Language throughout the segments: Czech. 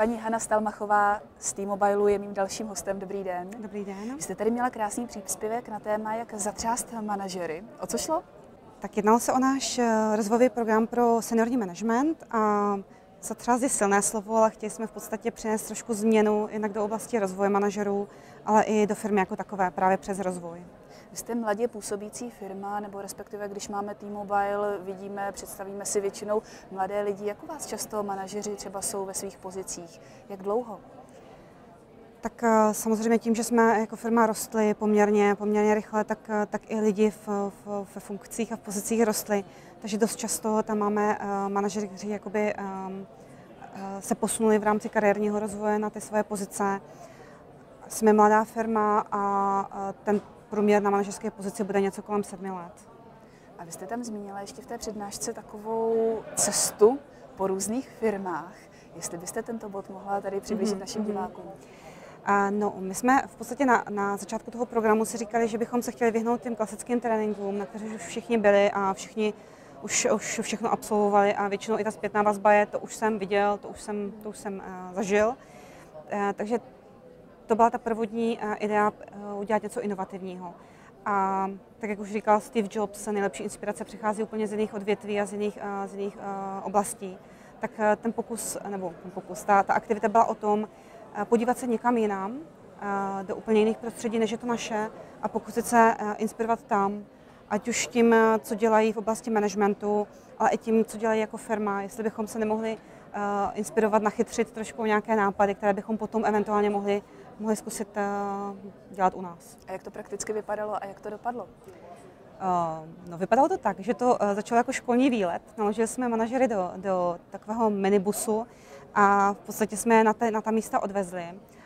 Paní Hanna Stalmachová z T-Mobile je mým dalším hostem. Dobrý den. Dobrý den. Vy jste tady měla krásný příspěvek na téma, jak zatřást manažery. O co šlo? Tak jednalo se o náš eh, rozvojový program pro seniorní management a zatřást je silné slovo, ale chtěli jsme v podstatě přinést trošku změnu jednak do oblasti rozvoje manažerů, ale i do firmy jako takové, právě přes rozvoj. Vy jste mladě působící firma, nebo respektive když máme T-Mobile, vidíme, představíme si většinou mladé lidi. Jak u vás často manažeři třeba jsou ve svých pozicích? Jak dlouho? Tak eh, samozřejmě tím, že jsme jako firma rostli poměrně, poměrně rychle, tak, eh, tak i lidi v, v, ve funkcích a v pozicích rostli. Takže dost často tam máme uh, manažery, kteří jakoby, um, se posunuli v rámci kariérního rozvoje na ty své pozice. Jsme mladá firma a ten průměr na manažerské pozici bude něco kolem sedmi let. A vy jste tam zmínila ještě v té přednášce takovou cestu po různých firmách. Jestli byste tento bod mohla tady přiblížit mm-hmm. našim mhm. divákům. A no, my jsme v podstatě na, na začátku toho programu si říkali, že bychom se chtěli vyhnout těm klasickým tréninkům, na kterých už všichni byli a všichni už, už všechno absolvovali a většinou i ta zpětná vazba je, to už jsem viděl, to už jsem, to už jsem uh, zažil. Uh, takže to byla ta prvodní uh, idea uh, udělat něco inovativního. A tak jak už říkal Steve Jobs, nejlepší inspirace přichází úplně z jiných odvětví a z jiných, uh, z jiných oblastí. Tak ten pokus, nebo ten pokus, ta, ta aktivita byla o tom, podívat se někam jinam, do úplně jiných prostředí, než je to naše, a pokusit se inspirovat tam, ať už tím, co dělají v oblasti managementu, ale i tím, co dělají jako firma, jestli bychom se nemohli inspirovat, nachytřit trošku nějaké nápady, které bychom potom eventuálně mohli, mohli zkusit uh, dělat u nás. A jak to prakticky vypadalo a jak to dopadlo? Uh, no, vypadalo to tak, že to uh, začalo jako školní výlet. Naložili jsme manažery do, do takového minibusu a v podstatě jsme na, te, na ta místa odvezli.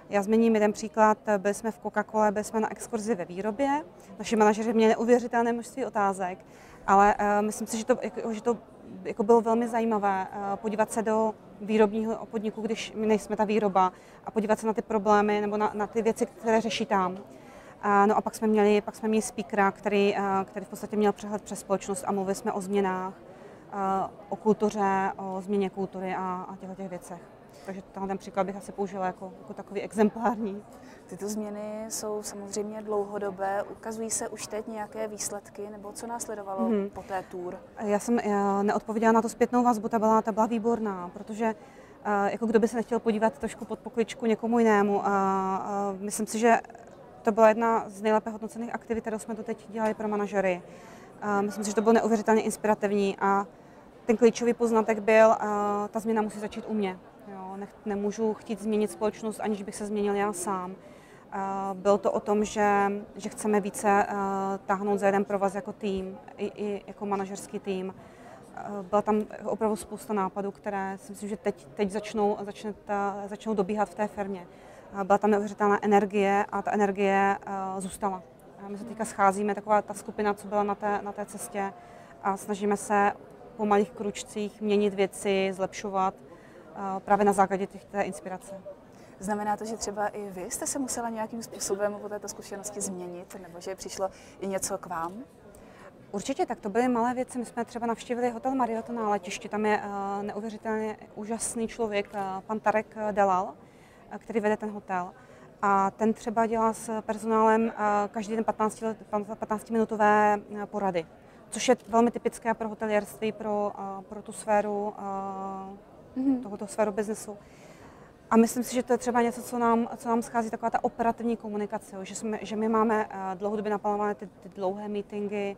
Já zmíním jeden příklad. Byli jsme v Coca-Cole, byli jsme na exkurzi ve výrobě. Naši manažeři měli neuvěřitelné množství otázek, ale uh, myslím si, že to, jako, že to jako bylo velmi zajímavé uh, podívat se do výrobního podniku, když my nejsme ta výroba, a podívat se na ty problémy nebo na, na ty věci, které řeší tam. Uh, no a pak jsme měli, pak jsme měli speakera, který, uh, který v podstatě měl přehled přes společnost a mluvili jsme o změnách, uh, o kultuře, o změně kultury a, a těchto těch věcech. Takže ten příklad bych asi použila jako, jako takový exemplární. Tyto změny jsou samozřejmě dlouhodobé. Ukazují se už teď nějaké výsledky, nebo co následovalo hmm. po té tour? Já jsem já neodpověděla na tu zpětnou vazbu, ta byla, ta byla výborná, protože uh, jako kdo by se nechtěl podívat trošku pod pokličku někomu jinému. A, uh, myslím si, že to byla jedna z nejlépe hodnocených aktivit, kterou jsme to teď dělali pro manažery. Uh, myslím si, že to bylo neuvěřitelně inspirativní a ten klíčový poznatek byl, uh, ta změna musí začít u mě. Jo, ne, nemůžu chtít změnit společnost, aniž bych se změnil já sám. Uh, bylo to o tom, že, že chceme více uh, táhnout za jeden provaz jako tým, i, i jako manažerský tým. Uh, byla tam opravdu spousta nápadů, které si myslím, že teď, teď začnou, začne ta, začnou dobíhat v té firmě. Byla tam neuvěřitelná energie a ta energie zůstala. My se teďka scházíme, taková ta skupina, co byla na té, na té cestě a snažíme se po malých kručcích měnit věci, zlepšovat právě na základě těch, té inspirace. Znamená to, že třeba i vy jste se musela nějakým způsobem po této zkušenosti změnit, nebo že přišlo i něco k vám? Určitě, tak to byly malé věci. My jsme třeba navštívili hotel Marriott na letišti. Tam je uh, neuvěřitelně úžasný člověk, uh, pan Tarek Delal, uh, který vede ten hotel. A ten třeba dělá s personálem každý den 15, 15 minutové porady, což je velmi typické pro hotelierství, pro, pro tu sféru mm-hmm. tohoto sféru biznesu. A myslím si, že to je třeba něco, co nám, co nám schází, taková ta operativní komunikace, že, jsme, že my máme uh, dlouhodobě naplánované ty, ty dlouhé meetingy,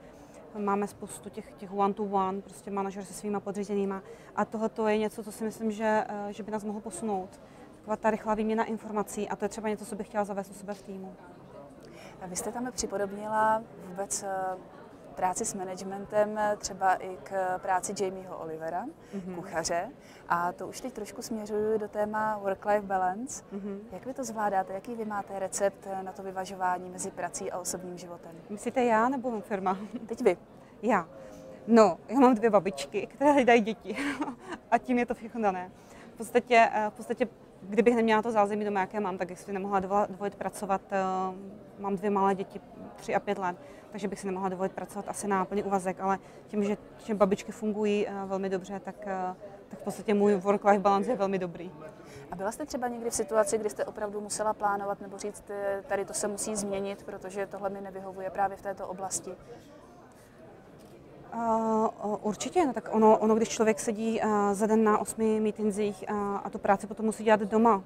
máme spoustu těch, těch one-to-one, prostě manažer se svýma podřízenýma. A tohle je něco, co si myslím, že, uh, že by nás mohlo posunout. Taková ta rychlá výměna informací a to je třeba něco, co bych chtěla zavést u sebe v týmu. Vy jste tam připodobnila vůbec uh práci s managementem, třeba i k práci Jamieho Olivera, mm-hmm. kuchaře. A to už teď trošku směřuju do téma work-life balance. Mm-hmm. Jak vy to zvládáte? Jaký vy máte recept na to vyvažování mezi prací a osobním životem? Myslíte já nebo firma? Teď vy. Já. No, já mám dvě babičky, které hledají děti a tím je to všechno dané. V podstatě, eh, v podstatě kdybych neměla to zázemí doma, jaké mám, tak si nemohla dovolit pracovat. Eh, mám dvě malé děti, tři a pět let, takže bych si nemohla dovolit pracovat asi na plný úvazek, ale tím, že, že babičky fungují eh, velmi dobře, tak tak v podstatě můj work-life balance je velmi dobrý. A byla jste třeba někdy v situaci, kdy jste opravdu musela plánovat nebo říct, eh, tady to se musí změnit, protože tohle mi nevyhovuje právě v této oblasti? Uh, určitě, no tak ono, ono, když člověk sedí uh, za den na osmi mítinzích uh, a tu práci potom musí dělat doma,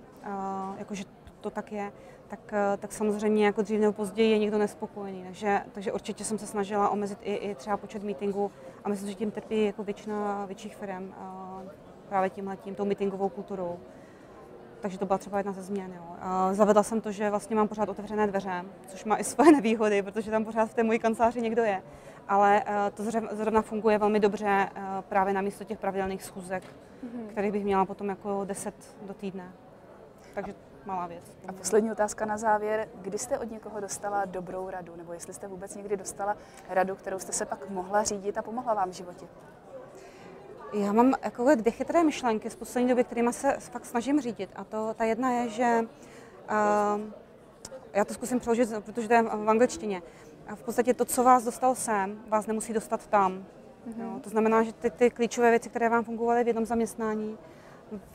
jakože to, to tak je, tak, tak samozřejmě jako dřív nebo později je někdo nespokojený. Takže, takže určitě jsem se snažila omezit i, i třeba počet mítingů a myslím, že tím trpí jako většina větších firm právě tímhle tím, tou meetingovou kulturou. Takže to byla třeba jedna ze změn. Jo. Zavedla jsem to, že vlastně mám pořád otevřené dveře, což má i svoje nevýhody, protože tam pořád v té mojí kanceláři někdo je. Ale eh, to zrovna funguje velmi dobře eh, právě na místo těch pravidelných schůzek, mm-hmm. kterých bych měla potom jako 10 do týdne. Takže malá věc. A poslední otázka na závěr. Kdy jste od někoho dostala dobrou radu? Nebo jestli jste vůbec někdy dostala radu, kterou jste se pak mohla řídit a pomohla vám v životě? Já mám jako dvě chytré myšlenky z poslední doby, kterými se fakt snažím řídit. A to ta jedna je, že uh, já to zkusím přeložit, protože to je v angličtině. A v podstatě to, co vás dostal sem, vás nemusí dostat tam. Mm-hmm. Jo, to znamená, že ty, ty klíčové věci, které vám fungovaly v jednom zaměstnání,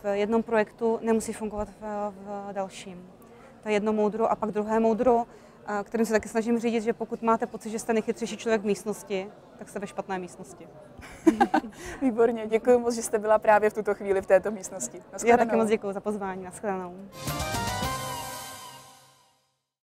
v jednom projektu, nemusí fungovat v, v dalším. To je jedno moudro. A pak druhé moudro, kterým se taky snažím řídit, že pokud máte pocit, že jste nejchytřejší člověk v místnosti, tak jste ve špatné místnosti. Výborně, děkuji moc, že jste byla právě v tuto chvíli v této místnosti. Já taky moc děkuji za pozvání. Naschledanou.